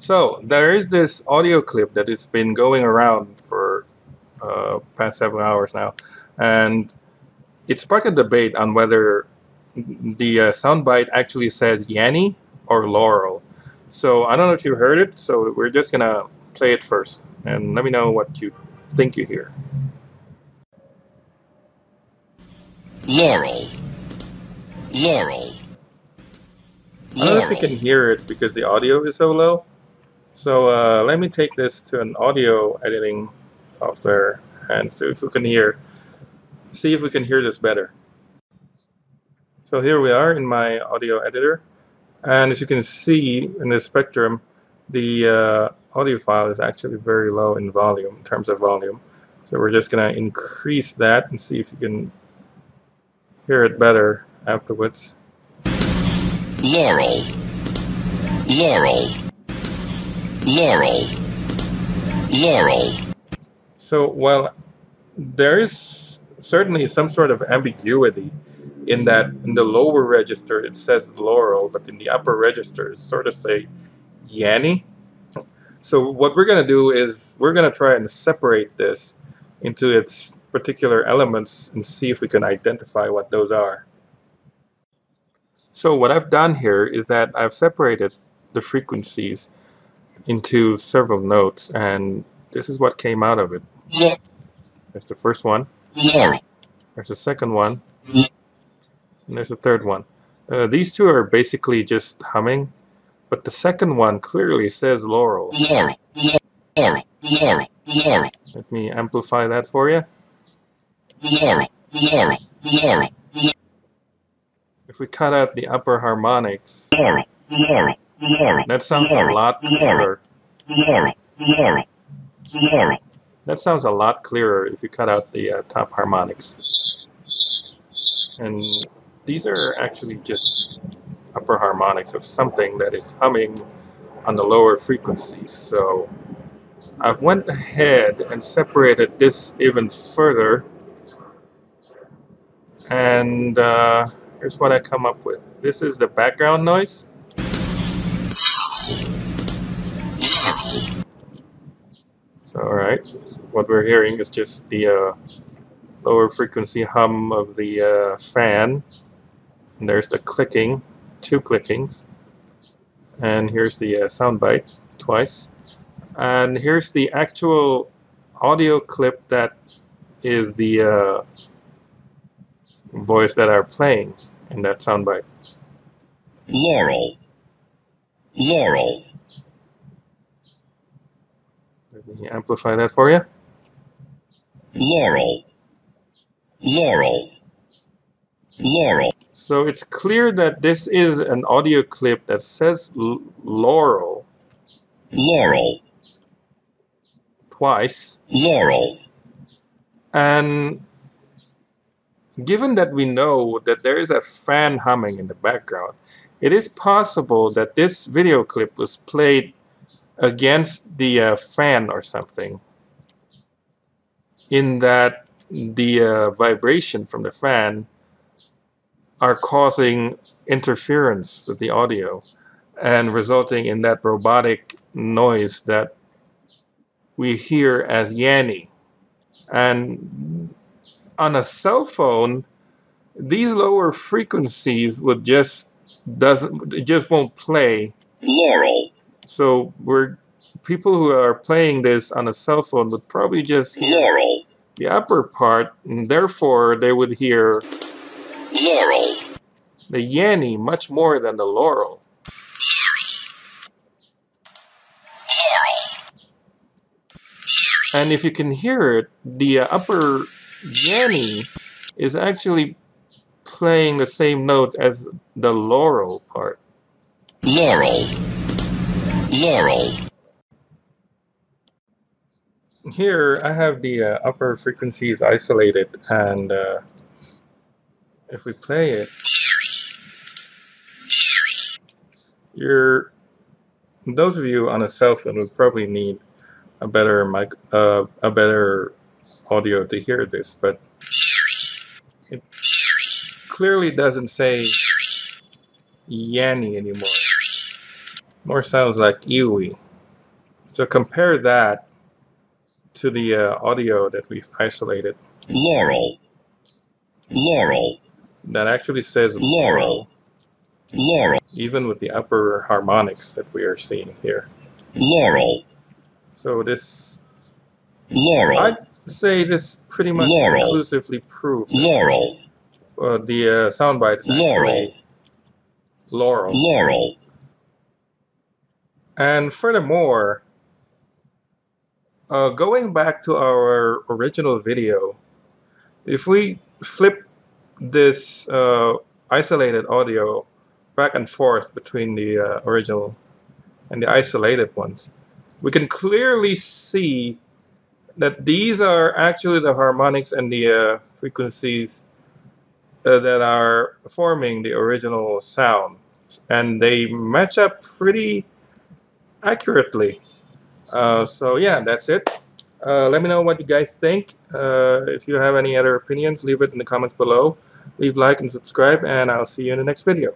So there is this audio clip that has been going around for uh, past seven hours now, and it sparked a debate on whether the uh, soundbite actually says Yanny or Laurel. So I don't know if you heard it. So we're just gonna play it first, and let me know what you think you hear. Laurel. Laurel. I don't know if you can hear it because the audio is so low. So uh, let me take this to an audio editing software and see if we can hear see if we can hear this better. So here we are in my audio editor and as you can see in the spectrum the uh, audio file is actually very low in volume in terms of volume. So we're just gonna increase that and see if you can hear it better afterwards. Laurel. Laurel. Laurel. Laurel. So while there is certainly some sort of ambiguity in that in the lower register it says Laurel, but in the upper register it sort of say Yanny. So what we're going to do is we're going to try and separate this into its particular elements and see if we can identify what those are. So what I've done here is that I've separated the frequencies into several notes and this is what came out of it. La- There's the first one, Laurel. there's the second one, and there's the third one. Uh, these two are basically just humming, but the second one clearly says Laurel. Laurel. Laurel. Laurel. Laurel. Let me amplify that for you. If we cut out the upper harmonics. That sounds a lot clearer. That sounds a lot clearer if you cut out the uh, top harmonics. And these are actually just upper harmonics of something that is humming on the lower frequencies. So I've went ahead and separated this even further. And uh, here's what I come up with. This is the background noise. All right, so what we're hearing is just the uh, lower frequency hum of the uh, fan. And there's the clicking, two clickings. And here's the uh, sound bite twice. And here's the actual audio clip that is the uh, voice that are playing in that soundbite. Laurel. Laurel. Let me amplify that for you. Laurel. Laurel. Laurel. So it's clear that this is an audio clip that says Laurel Laurel. twice. Laurel. And given that we know that there is a fan humming in the background, it is possible that this video clip was played against the uh, fan or something. In that the uh, vibration from the fan are causing interference with the audio and resulting in that robotic noise that we hear as Yanny. And on a cell phone, these lower frequencies would just doesn't just won't play. Laurel. So we're people who are playing this on a cell phone would probably just hear Laurel. the upper part, and therefore they would hear Laurel. the Yanny much more than the Laurel. And if you can hear it, the uh, upper Yanny is actually playing the same notes as the Laurel part. Laurel. Laurel. Here I have the uh, upper frequencies isolated, and uh, if we play it, you're those of you on a cell phone would probably need a better mic, uh, a better audio to hear this, but it clearly doesn't say Yanny anymore. More sounds like Iwi. So compare that to the uh, audio that we've isolated Laurel. Laurel. that actually says Laurel. Laurel. even with the upper harmonics that we are seeing here. Laurel. So this, Laurel. I'd say this pretty much Laurel. conclusively proves Laurel. uh, the uh, soundbite is actually Laurel. Laurel. Laurel. And furthermore, uh, going back to our original video, if we flip this uh, isolated audio back and forth between the uh, original and the isolated ones, we can clearly see that these are actually the harmonics and the uh, frequencies uh, that are forming the original sound. And they match up pretty accurately. Uh, so yeah, that's it. Uh, let me know what you guys think. Uh, if you have any other opinions, leave it in the comments below. Leave like and subscribe, and I'll see you in the next video.